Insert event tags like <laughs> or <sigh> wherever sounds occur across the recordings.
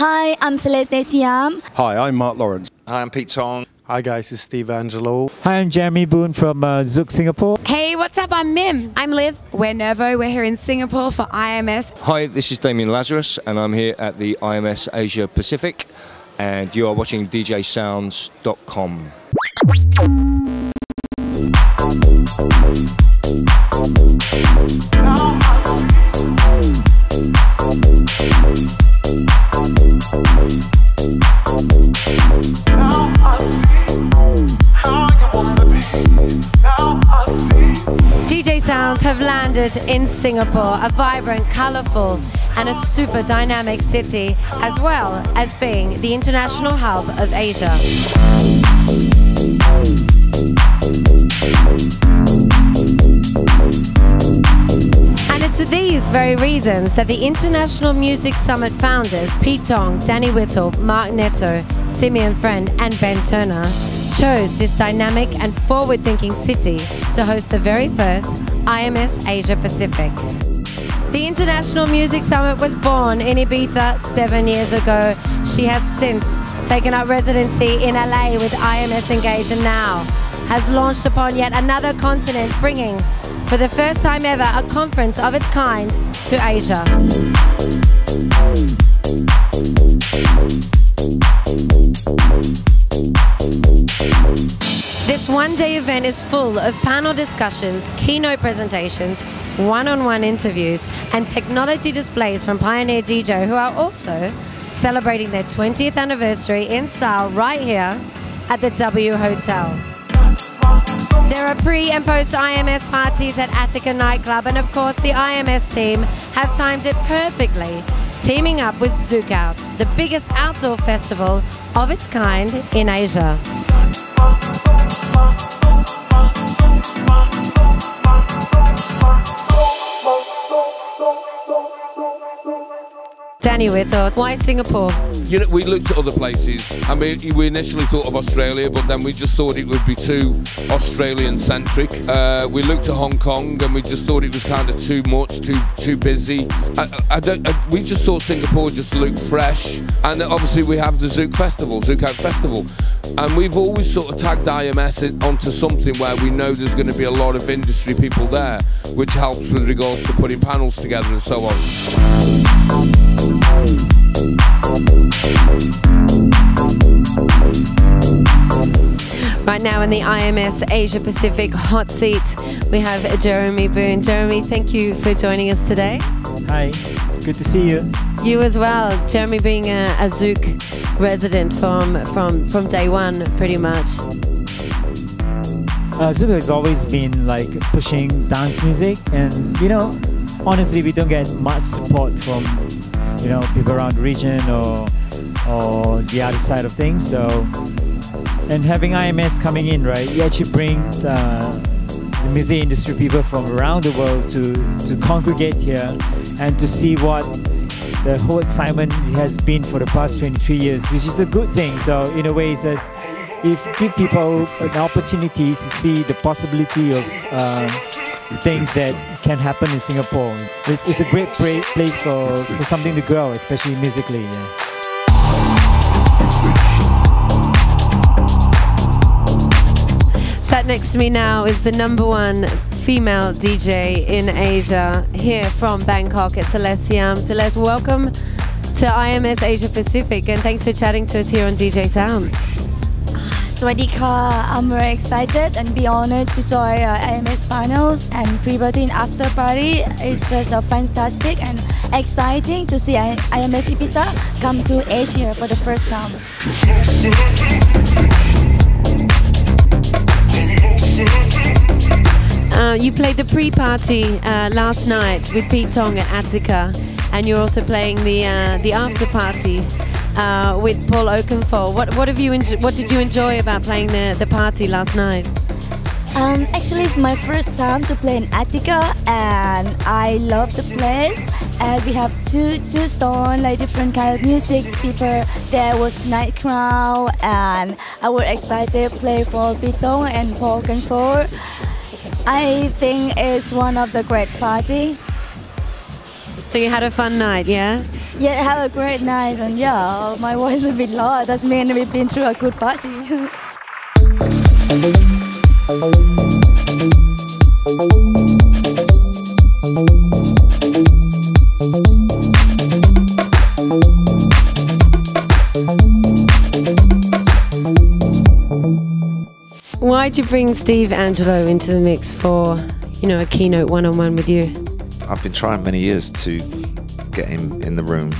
Hi, I'm Celeste Siam. Hi, I'm Mark Lawrence. Hi, I'm Pete Tong. Hi guys, it's Steve Angello. Hi, I'm Jeremy Boone from uh, Zouk Singapore. Hey, what's up? I'm Mim. I'm Liv. We're Nervo. We're here in Singapore for IMS. Hi, this is Damian Lazarus, and I'm here at the IMS Asia Pacific, and you are watching DJSounds.com. DJ have landed in Singapore, a vibrant, colourful, and a super dynamic city, as well as being the international hub of Asia. And it's for these very reasons that the International Music Summit founders, Pete Tong, Danny Whittle, Mark Netto, Simeon Friend, and Ben Turner, chose this dynamic and forward thinking city to host the very first IMS Asia Pacific. The International Music Summit was born in Ibiza seven years ago. She has since taken up residency in LA with IMS Engage and now has launched upon yet another continent, bringing for the first time ever a conference of its kind to Asia. This one day event is full of panel discussions, keynote presentations, one on one interviews, and technology displays from Pioneer DJ, who are also celebrating their 20th anniversary in style right here at the W Hotel. There are pre and post IMS parties at Attica Nightclub, and of course, the IMS team have timed it perfectly, teaming up with Zouk Out, the biggest outdoor festival of its kind in Asia. Danny Whittle, why Singapore? You know, we looked at other places. I mean, we initially thought of Australia, but then we just thought it would be too Australian centric. Uh, we looked at Hong Kong, and we just thought it was kind of too much, too too busy. I, I don't. I, we just thought Singapore just looked fresh, and obviously we have the Zouk Festival, Zouk Out Festival, and we've always sort of tagged IMS onto something where we know there's going to be a lot of industry people there, which helps with regards to putting panels together and so on. Right now in the IMS Asia Pacific hot seat, we have Jeremy Boone. Jeremy, thank you for joining us today. Hi, good to see you. You as well, Jeremy being a, a Zouk resident from, from, from day one, pretty much. Uh, Zouk has always been like pushing dance music, and you know, honestly, we don't get much support from you know people around the region or or the other side of things. So, and having IMS coming in, right, you actually bring uh, the music industry people from around the world to to congregate here and to see what the whole excitement has been for the past 23 years, which is a good thing. So, in a way, it says if give people an opportunity to see the possibility of uh, things that can happen in Singapore. It's, it's a great place for, for something to grow, especially musically. Yeah. Sat next to me now is the number one female DJ in Asia, here from Bangkok. It's Celeste Siam. Celeste, welcome to IMS Asia Pacific, and thanks for chatting to us here on DJ Sound. Swadika, I'm very excited and be honored to join uh, panels and pre-party after party. It's just uh, fantastic and exciting to see I- IMS Ibiza come to Asia for the first time. Uh, you played the pre-party uh, last night with Pete Tong at Attica, and you're also playing the uh, the after party uh, with Paul Oakenfold. What what have you what did you enjoy about playing the, the party last night? Um, actually, it's my first time to play in Attica, and I love the place. And we have two two songs, like different kind of music. People there was night crowd, and I was excited to play for Beaton and Paul Oakenfold. I think it's one of the great party. So you had a fun night, yeah? Yeah, have a great night, and yeah, my voice is a bit low. That means we've been through a good party. <laughs> Why'd you bring Steve Angello into the mix for, you know, a keynote one-on-one with you? I've been trying many years to get him in the room,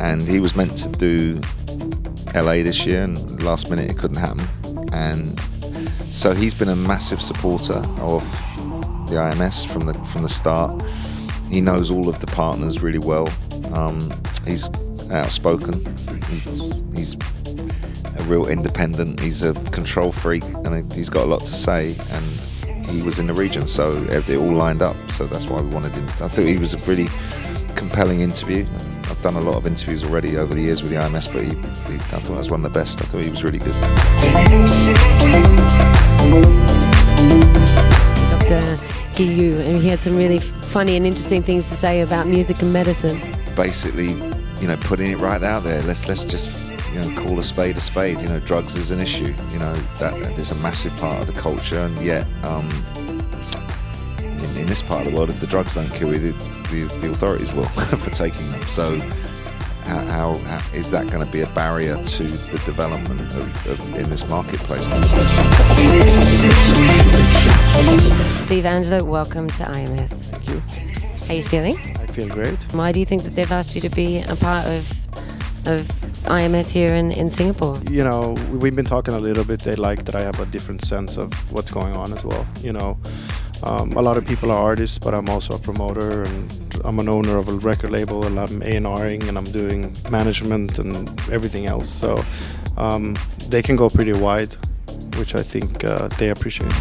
and he was meant to do LA this year, and last minute it couldn't happen. And so he's been a massive supporter of the IMS from the from the start. He knows all of the partners really well. Um, he's outspoken. He's, he's a real independent. He's a control freak, and he's got a lot to say. And he was in the region, so it all lined up. So that's why we wanted him. I thought he was a really compelling interview. I've done a lot of interviews already over the years with the IMS, but he, he, I thought it was one of the best. I thought he was really good. Dr. Giyu, and he had some really funny and interesting things to say about music and medicine. Basically, you know, putting it right out there. Let's let's just you know call a spade a spade. You know, drugs is an issue. You know that there's a massive part of the culture, and yet. Um, in, in, this part of the world, if the drugs don't kill you, the, the, the authorities will <laughs> for taking them. So, how, how, how is that going to be a barrier to the development of, of in this marketplace? Steve Angello, welcome to IMS. Thank you. How are you feeling? I feel great. Why do you think that they've asked you to be a part of of IMS here in, in Singapore? You know, we've been talking a little bit. They like that I have a different sense of what's going on as well. You know, um, a lot of people are artists, but I'm also a promoter and I'm an owner of a record label and I'm A&Ring and I'm doing management and everything else. So um, they can go pretty wide, which I think uh, they appreciate.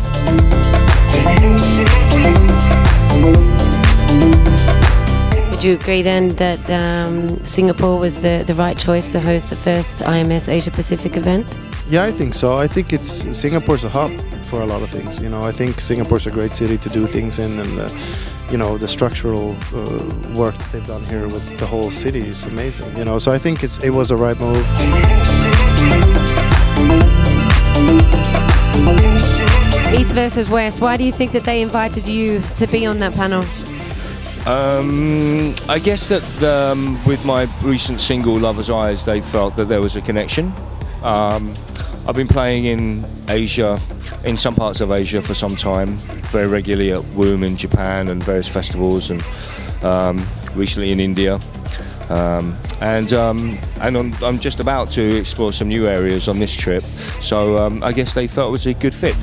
Would you agree then that um, Singapore was the, the right choice to host the first IMS Asia Pacific event? Yeah, I think so. I think it's Singapore's a hub for a lot of things. You know, I think Singapore's a great city to do things in, and uh, you know the structural uh, work that they've done here with the whole city is amazing. You know, so I think it's it was a right move. East versus West. Why do you think that they invited you to be on that panel? Um, I guess that um, with my recent single "Lover's Eyes," they felt that there was a connection. Um, I've been playing in Asia, in some parts of Asia for some time, very regularly at WOMB in Japan and various festivals, and um, recently in India. Um, and um, and I'm, I'm, just about to explore some new areas on this trip, so I guess they felt it was a good fit.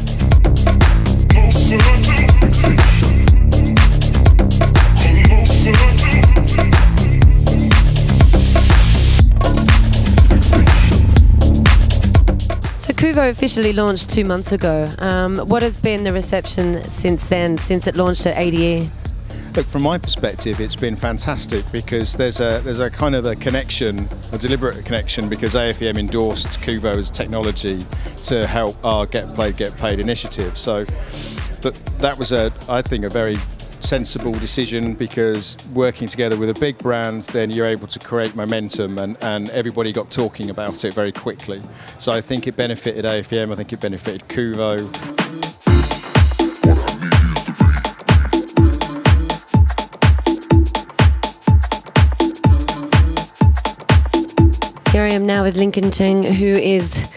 Kuvo officially launched two months ago. Um, what has been the reception since then, since it launched at ADE? Look, from my perspective, it's been fantastic because there's a there's a kind of a connection, a deliberate connection, because AFEM endorsed Kuvo as technology to help our Get Played, Get Paid initiative. So that that was a I think a very sensible decision because working together with a big brand, then you're able to create momentum and, and everybody got talking about it very quickly. So I think it benefited AFEM, I think it benefited Kuvo. Here I am now with Lincoln Cheng, who is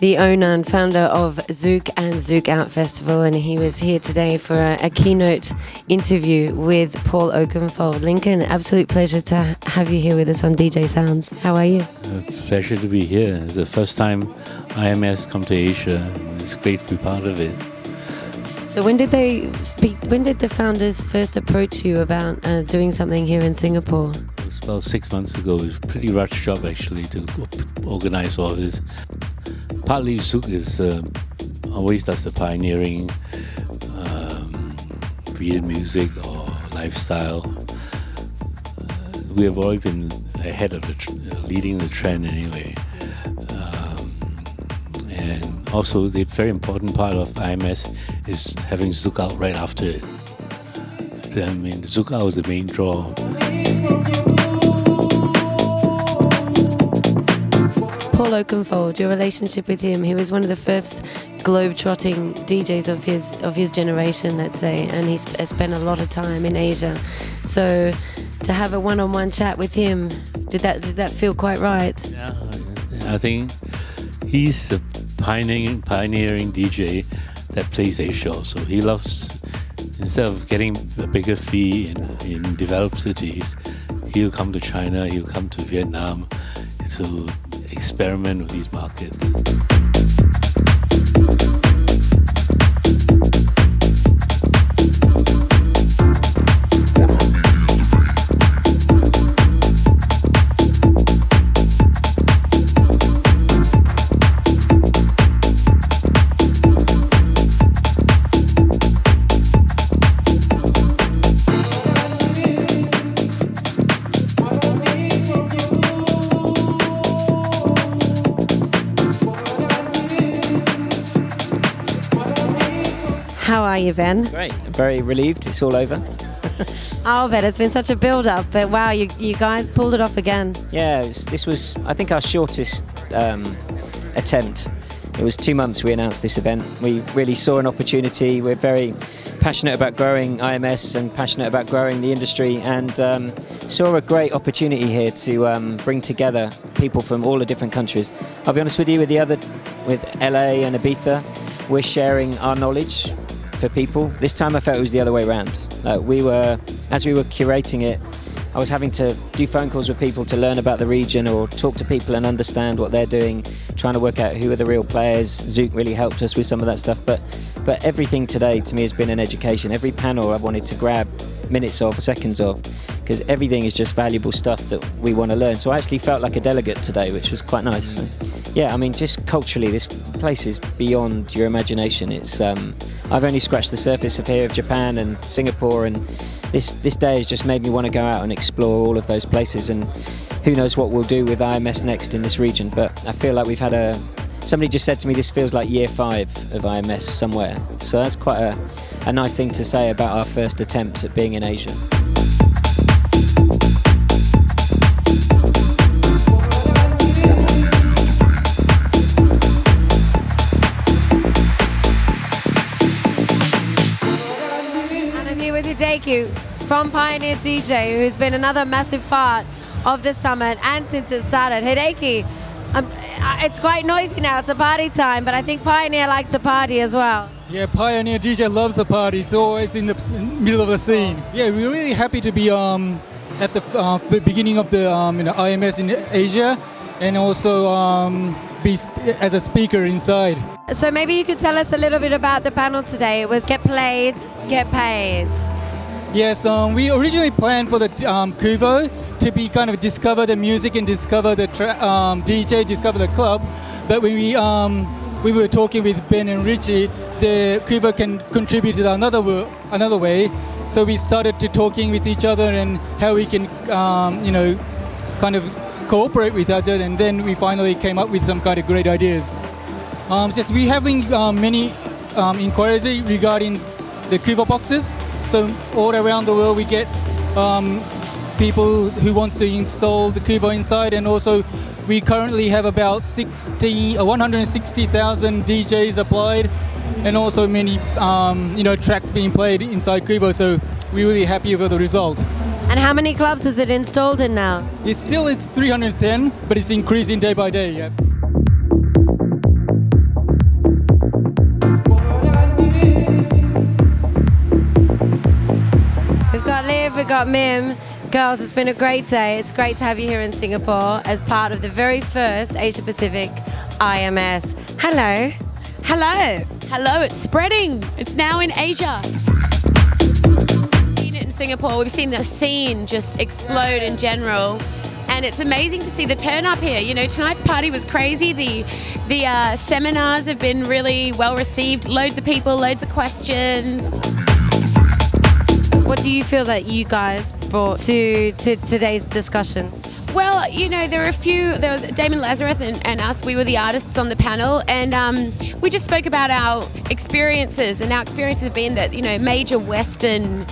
the owner and founder of Zouk and Zouk Out Festival, and he was here today for a, a keynote interview with Paul Oakenfold. Lincoln, absolute pleasure to have you here with us on DJ Sounds. How are you? A pleasure to be here. It's the first time IMS come to Asia. It's great to be part of it. So when did they speak? When did the founders first approach you about uh, doing something here in Singapore? It was about six months ago. It was a pretty rush job actually to organize all this partly Zouk is uh, always does the pioneering, um, music or lifestyle. Uh, we have always been ahead of the leading the trend anyway. Um, and also, the very important part of IMS is having Zouk out right after it. I mean, Zouk out is the main draw. Paul Oakenfold, your relationship with him. He was one of the first globe-trotting DJs of his of his generation, let's say, and he's spent a lot of time in Asia. So to have a one-on-one chat with him, did that did that feel quite right? Yeah, I think he's a pioneering pioneering DJ that plays Asia also. He loves instead of getting a bigger fee in, in developed cities, he'll come to China, he'll come to Vietnam to experiment with these markets. You, Ben? Great. I'm very relieved it's all over. <laughs> Oh, Ben, it's been such a build-up, but wow, you, you guys pulled it off again. Yeah, it was, this was, I think, our shortest um, attempt. It was two months we announced this event. We really saw an opportunity. We're very passionate about growing IMS and passionate about growing the industry and um, saw a great opportunity here to um, bring together people from all the different countries. I'll be honest with you, with the other, with LA and Ibiza, we're sharing our knowledge for people. This time I felt it was the other way around. Uh, we were, as we were curating it, I was having to do phone calls with people to learn about the region or talk to people and understand what they're doing, trying to work out who are the real players. Zouk really helped us with some of that stuff. But, but everything today to me has been an education. Every panel I've wanted to grab minutes of, seconds of, because everything is just valuable stuff that we want to learn. So I actually felt like a delegate today, which was quite nice. Yeah, I mean, just culturally, this place is beyond your imagination. It's um, I've only scratched the surface of here, of Japan and Singapore, and this this day has just made me want to go out and explore all of those places. And who knows what we'll do with IMS next in this region? But I feel like we've had a. Somebody just said to me, this feels like year five of IMS somewhere. So that's quite a, a nice thing to say about our first attempt at being in Asia. Here you from Pioneer DJ, who's been another massive part of the summit and since it started. Hideki, um, uh, it's quite noisy now. It's a party time, but I think Pioneer likes to party as well. Yeah, Pioneer DJ loves the party. It's always in the middle of the scene. Yeah, we're really happy to be um, at the uh, beginning of the um, you know, IMS in Asia, and also um, be sp- as a speaker inside. So maybe you could tell us a little bit about the panel today. It was get played, get paid. Yes, um, we originally planned for the um, Kuvo to be kind of discover the music and discover the um, DJ, discover the club. But when we um, we were talking with Ben and Richie, the Kuvo can contribute to another another way. So we started to talking with each other and how we can um, you know kind of cooperate with each other, and then we finally came up with some kind of great ideas. Um, just we having um, many um, inquiries regarding the Kuvo boxes. So all around the world we get um, people who wants to install the Kuvo inside, and also we currently have about 60 or 160,000 DJs applied, and also many um, you know tracks being played inside Kuvo. So we're really happy with the result. And how many clubs is it installed in now? It's still it's 310, but it's increasing day by day. Yeah. Got Mim. Girls, it's been a great day. It's great to have you here in Singapore as part of the very first Asia Pacific IMS. Hello. Hello. Hello, it's spreading. It's now in Asia. Seen it in Singapore. We've seen the scene just explode in general. And it's amazing to see the turn up here. You know, tonight's party was crazy. The the uh, seminars have been really well received. Loads of people, loads of questions. What do you feel that you guys brought to, to today's discussion? Well, you know, there were a few. There was Damian Lazarus and, and us. We were the artists on the panel, and um, we just spoke about our experiences. And our experiences have been that you know major Western uh,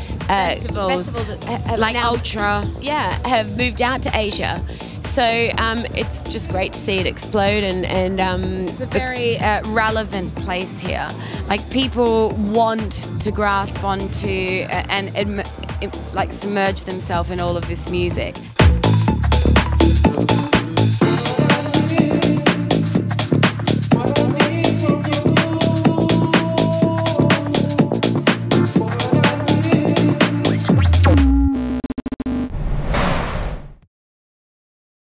Festivals. festivals ha- have Like now- Ultra. yeah, have moved out to Asia. So um, it's just great to see it explode and and um, It's a very uh, relevant place here. Like people want to grasp onto uh, and like submerge themselves in all of this music.